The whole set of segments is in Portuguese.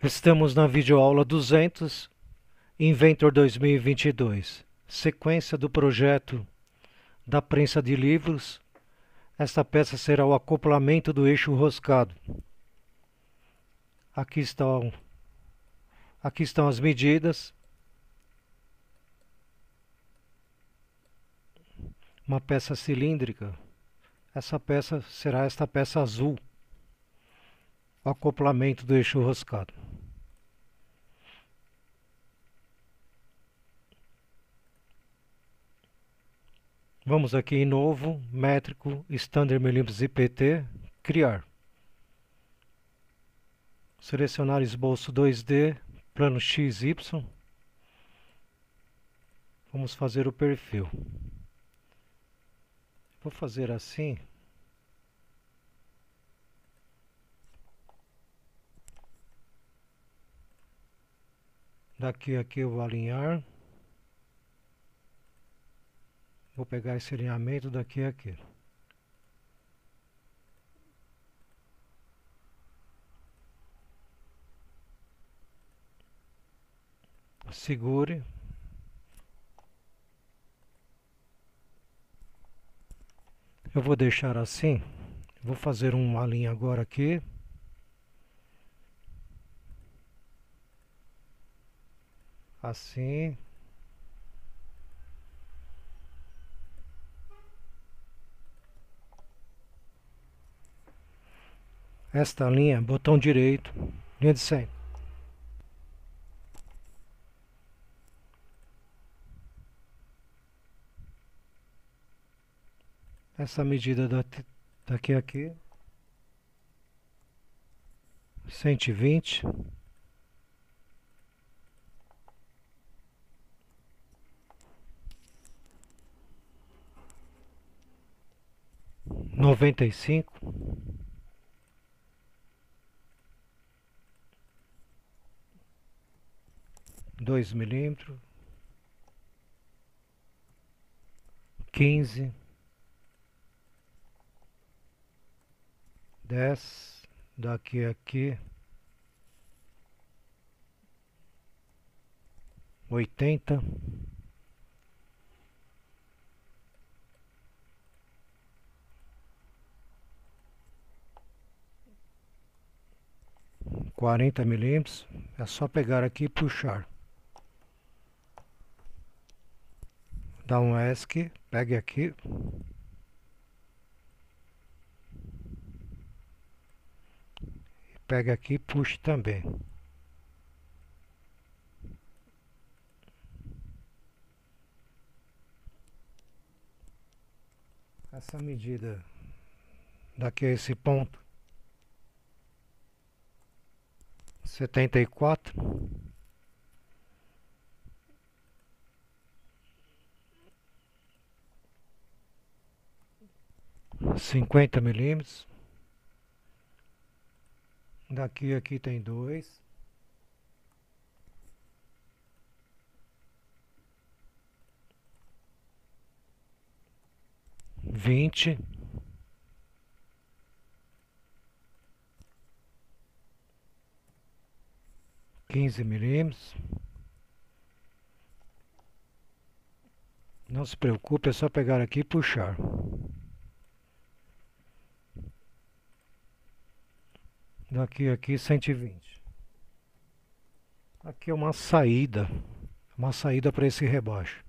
Estamos na videoaula 200, Inventor 2022, sequência do projeto da prensa de livros. Esta peça será o acoplamento do eixo roscado. Aqui estão, aqui estão as medidas. Uma peça cilíndrica. Essa peça será esta peça azul. O acoplamento do eixo roscado. Vamos aqui em novo, métrico, standard milímetros IPT, criar. Selecionar esboço 2D, plano XY. Vamos fazer o perfil. Vou fazer assim. Daqui aqui eu vou alinhar. Vou pegar esse alinhamento daqui a aqui. Segure. Eu vou deixar assim. Vou fazer uma linha agora aqui. Assim. Esta linha, botão direito, linha de 100. Essa medida daqui a aqui, 120. Noventa e cinco. Dois milímetros, quinze, dez, daqui a aqui, oitenta, quarenta milímetros, é só pegar aqui e puxar. Dá um ESC, pegue aqui. Pega aqui e puxe também. Essa medida daqui a esse ponto setenta e quatro cinquenta milímetros. Daqui aqui tem dois. Vinte. Quinze milímetros. Não se preocupe, é só pegar aqui e puxar. Daqui aqui 120. Aqui é uma saída, uma saída para esse rebaixo.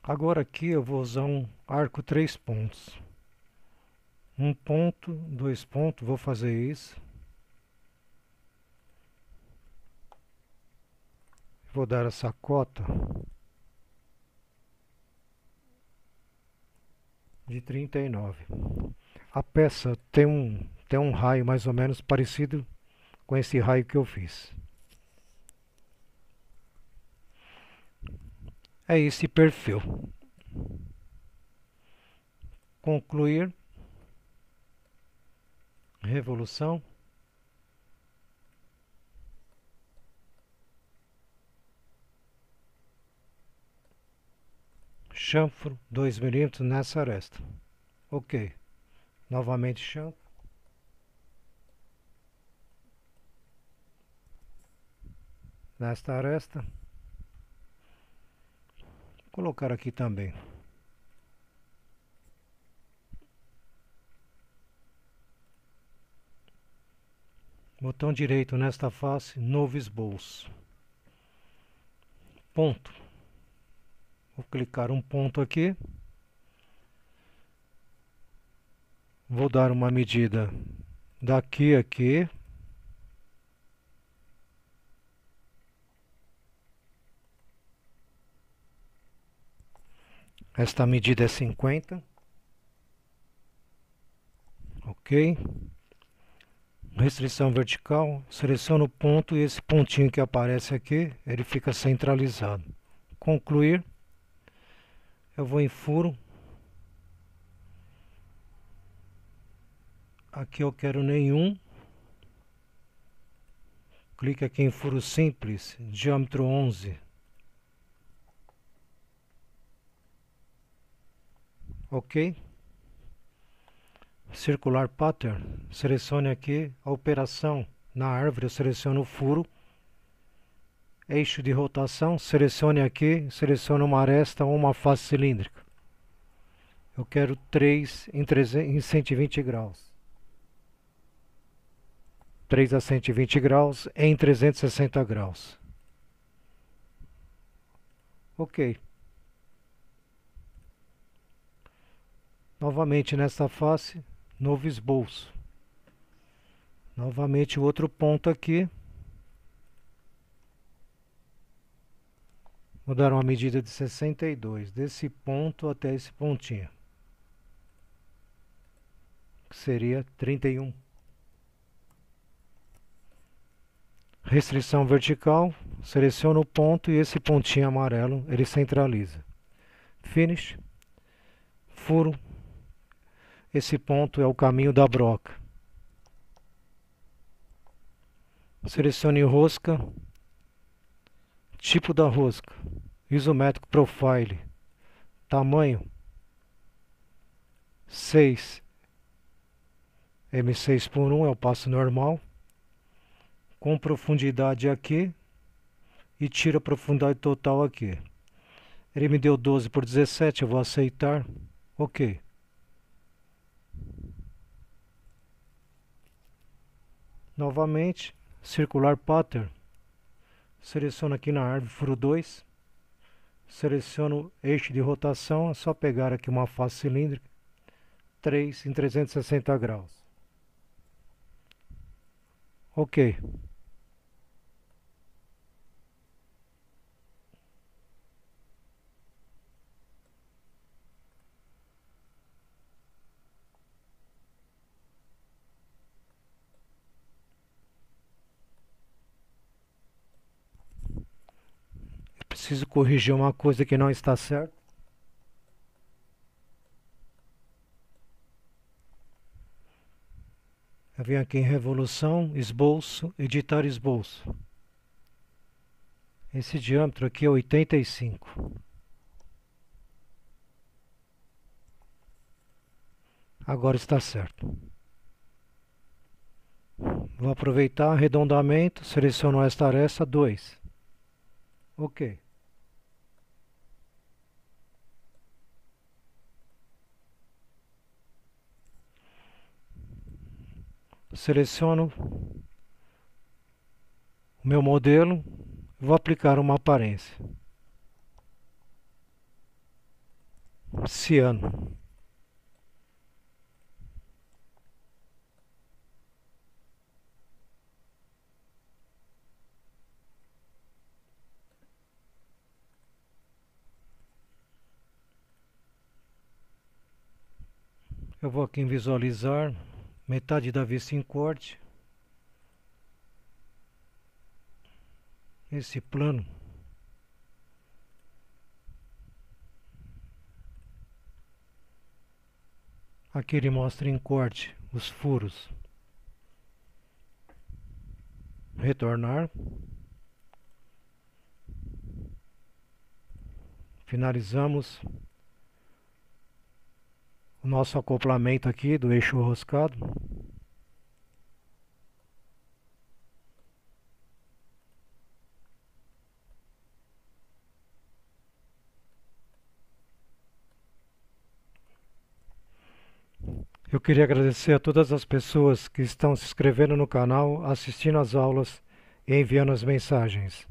Agora aqui eu vou usar um arco três pontos. Um ponto, dois pontos, vou fazer isso. Vou dar essa cota de 39. A peça tem um tem um raio mais ou menos parecido com esse raio que eu fiz. É esse perfil. Concluir. Revolução. chanfro 2 milímetros nessa aresta. Ok. Novamente chanfro. Nesta aresta. Vou colocar aqui também. Botão direito nesta face, novo esboço. Ponto. Vou clicar um ponto aqui. Vou dar uma medida daqui a aqui. Esta medida é 50. Ok. Restrição vertical, seleciono o ponto e esse pontinho que aparece aqui, ele fica centralizado. Concluir. Eu vou em furo. Aqui eu quero nenhum. Clique aqui em furo simples, diâmetro 11. Ok? Circular pattern. Selecione aqui a operação na árvore. Eu seleciono o furo. Eixo de rotação. Selecione aqui. Selecione uma aresta ou uma face cilíndrica. Eu quero 3 em, 300, em 120 graus. 3 a 120 graus em 360 graus. Ok Novamente nesta face, novo esboço. Novamente o outro ponto aqui. Vou dar uma medida de 62, desse ponto até esse pontinho. Que seria 31. Restrição vertical, seleciono o ponto e esse pontinho amarelo ele centraliza. Finish, furo, esse ponto é o caminho da broca. Selecione rosca, tipo da rosca, isométrico profile, tamanho 6 M6 por 1 é o passo normal, com profundidade aqui e tira a profundidade total aqui. Ele me deu 12 por 17, eu vou aceitar, ok. Novamente, circular pattern. Seleciono aqui na árvore furo 2. Seleciono eixo de rotação, é só pegar aqui uma face cilíndrica. 3 em 360 graus. Ok. Preciso corrigir uma coisa que não está certa. Eu venho aqui em Revolução, Esboço, Editar Esboço. Esse diâmetro aqui é 85. Agora está certo. Vou aproveitar arredondamento, seleciono esta aresta 2. Ok. Seleciono o meu modelo vou aplicar uma aparência. Ciano. Eu vou aqui em visualizar metade da vista em corte. Esse plano Aqui ele mostra em corte os furos. Retornar. Finalizamos o nosso acoplamento aqui do eixo roscado. Eu queria agradecer a todas as pessoas que estão se inscrevendo no canal, assistindo às aulas e enviando as mensagens.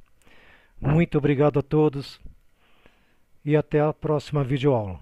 Muito obrigado a todos e até a próxima videoaula.